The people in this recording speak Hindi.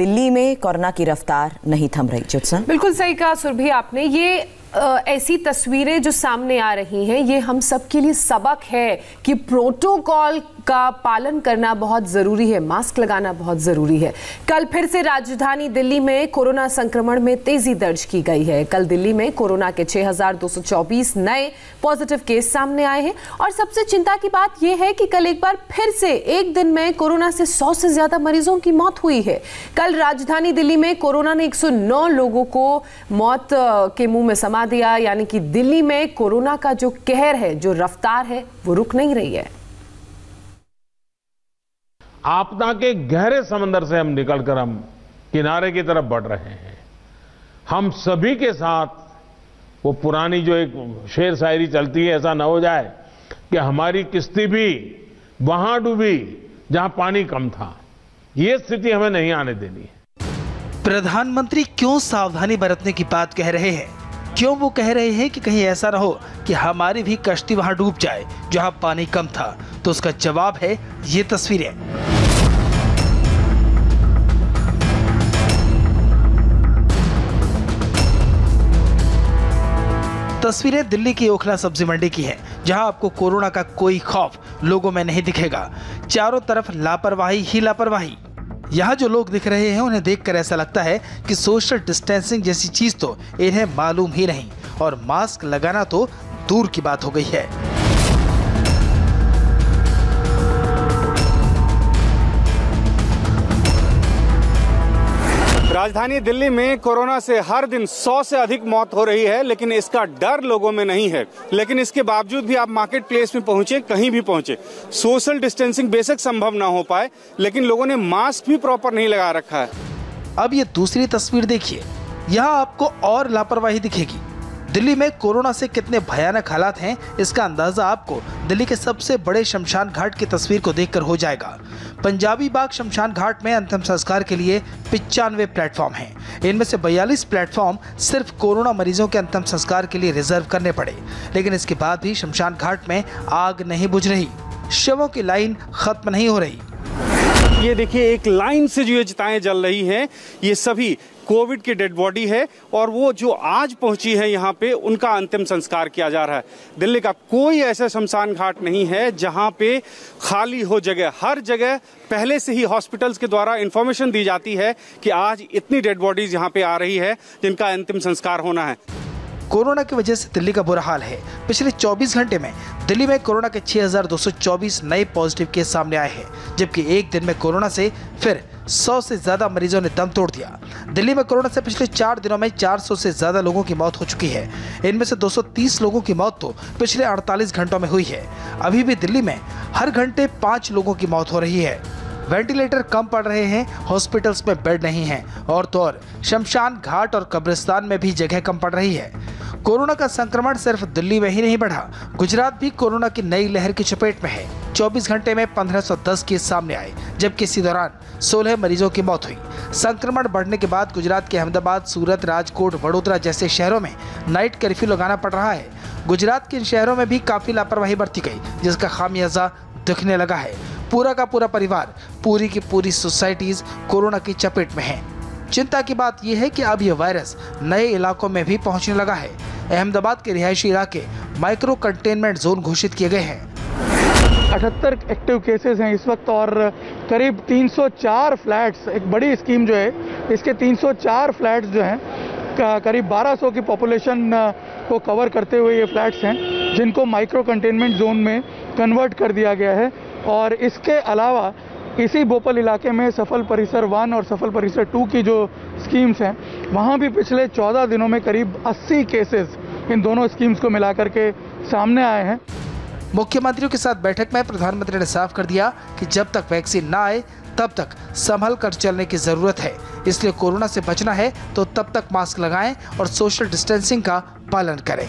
दिल्ली में कोरोना की रफ्तार नहीं थम रही। ज्योत्सना? बिल्कुल सही कहा सुरभि आपने। ये ऐसी तस्वीरें जो सामने आ रही हैं, ये हम सब के लिए सबक है कि प्रोटोकॉल का पालन करना बहुत ज़रूरी है मास्क लगाना बहुत ज़रूरी है। कल फिर से राजधानी दिल्ली में कोरोना संक्रमण में तेज़ी दर्ज की गई है। कल दिल्ली में कोरोना के 6,224 नए पॉजिटिव केस सामने आए हैं। और सबसे चिंता की बात यह है कि कल एक बार फिर से एक दिन में कोरोना से सौ से ज़्यादा मरीजों की मौत हुई है। कल राजधानी दिल्ली में कोरोना ने 109 लोगों को मौत के मुँह में समा दिया। यानी कि दिल्ली में कोरोना का जो कहर है जो रफ्तार है वो रुक नहीं रही है। आपदा के गहरे समंदर से हम निकलकर हम किनारे की तरफ़ बढ़ रहे हैं। हम सभी के साथ, वो पुरानी जो एक शेर शायरी चलती है, ऐसा ना हो जाए कि हमारी किश्ती भी, वहाँ डूबी, जहाँ पानी कम था। ये स्थिति हमें नहीं आने देनी है। प्रधानमंत्री क्यों सावधानी बरतने की बात कह रहे हैं? क्यों वो कह रहे हैं कि कहीं ऐसा ना हो कि हमारी भी कश्ती वहाँ डूब जाए, जहाँ पानी कम था? तो उसका जवाब है, ये तस्वीरें। तस्वीरें दिल्ली की ओखला सब्ज़ी मंडी की है, जहाँ आपको कोरोना का कोई खौफ लोगों में नहीं दिखेगा। चारों तरफ़ लापरवाही ही लापरवाही। यहाँ जो लोग दिख रहे हैं, उन्हें देखकर ऐसा लगता है कि सोशल डिस्टेंसिंग जैसी चीज़ तो इन्हें मालूम ही नहीं, और मास्क लगाना तो दूर की बात हो गई है। राजधानी दिल्ली में कोरोना से हर दिन 100 से अधिक मौत हो रही है, लेकिन इसका डर लोगों में नहीं है। लेकिन इसके बावजूद भी आप मार्केट प्लेस में पहुँचे, कहीं भी पहुँचे, सोशल डिस्टेंसिंग बेशक संभव ना हो पाए, लेकिन लोगों ने मास्क भी प्रॉपर नहीं लगा रखा है। अब ये दूसरी तस्वीर देखिए, यहाँ आपको और लापरवाही दिखेगी। दिल्ली में कोरोना से कितने भयानक हालात हैं, इसका अंदाज़ा आपको दिल्ली के सबसे बड़े शमशान घाट की तस्वीर को देखकर हो जाएगा। पंजाबी बाग शमशान घाट में अंतिम संस्कार के लिए पिचानवे प्लेटफॉर्म हैं। इनमें से 42 प्लेटफॉर्म सिर्फ़ कोरोना मरीजों के अंतिम संस्कार के लिए रिज़र्व करने पड़े, लेकिन इसके बाद भी शमशान घाट में आग नहीं बुझ रही। शवों की लाइन खत्म नहीं हो रही। ये देखिए, एक लाइन से जो ये चिताएँ जल रही हैं, ये सभी कोविड की डेड बॉडी है और वो जो आज पहुँची है यहाँ पे, उनका अंतिम संस्कार किया जा रहा है। दिल्ली का कोई ऐसा शमशान घाट नहीं है जहाँ पे खाली हो जगह, हर जगह पहले से ही हॉस्पिटल्स के द्वारा इंफॉर्मेशन दी जाती है कि आज इतनी डेड बॉडीज यहाँ पे आ रही है जिनका अंतिम संस्कार होना है। कोरोना की वजह से दिल्ली का बुरा हाल है। पिछले 24 घंटे में दिल्ली में कोरोना के 6,224 नए पॉजिटिव केस सामने आए हैं जबकि एक दिन में कोरोना से फिर 100 से ज़्यादा मरीजों ने दम तोड़ दिया। दिल्ली में कोरोना से पिछले चार दिनों में 400 से ज़्यादा लोगों की मौत हो चुकी है। इनमें से 230 लोगों की मौत तो पिछले 48 घंटों में हुई है। अभी भी दिल्ली में हर घंटे पाँच लोगों की मौत हो रही है। वेंटिलेटर कम पड़ रहे हैं हॉस्पिटल्स में बेड नहीं है और तो और शमशान घाट और कब्रिस्तान में भी जगह कम पड़ रही है। कोरोना का संक्रमण सिर्फ़ दिल्ली में ही नहीं बढ़ा। गुजरात भी कोरोना की नई लहर की चपेट में है। 24 घंटे में 1510 केस सामने आए, जबकि इसी दौरान 16 मरीजों की मौत हुई। संक्रमण बढ़ने के बाद गुजरात के अहमदाबाद, सूरत, राजकोट, वडोदरा जैसे शहरों में नाइट कर्फ्यू लगाना पड़ रहा है। गुजरात के इन शहरों में भी काफ़ी लापरवाही बरती गई, जिसका खामियाजा दिखने लगा है। पूरा का पूरा परिवार, पूरी की पूरी सोसाइटीज कोरोना की चपेट में है। चिंता की बात यह है कि अब यह वायरस नए इलाकों में भी पहुँचने लगा है। अहमदाबाद के रिहायशी इलाके माइक्रो कंटेनमेंट जोन घोषित किए गए हैं। अठहत्तर एक्टिव केसेस हैं इस वक्त और करीब 304 फ्लैट्स, एक बड़ी स्कीम जो है, इसके 304 फ्लैट्स जो हैं करीब 1200 की पॉपुलेशन को कवर करते हुए ये फ्लैट्स हैं, जिनको माइक्रो कंटेनमेंट जोन में कन्वर्ट कर दिया गया है। और इसके अलावा इसी भोपाल इलाके में सफल परिसर वन और सफल परिसर टू की जो स्कीम्स हैं, वहाँ भी पिछले 14 दिनों में करीब 80 केसेस इन दोनों स्कीम्स को मिलाकर के सामने आए हैं। मुख्यमंत्रियों के साथ बैठक में प्रधानमंत्री ने साफ़ कर दिया कि जब तक वैक्सीन ना आए, तब तक संभल कर चलने की ज़रूरत है। इसलिए कोरोना से बचना है तो तब तक मास्क लगाएँ और सोशल डिस्टेंसिंग का पालन करें।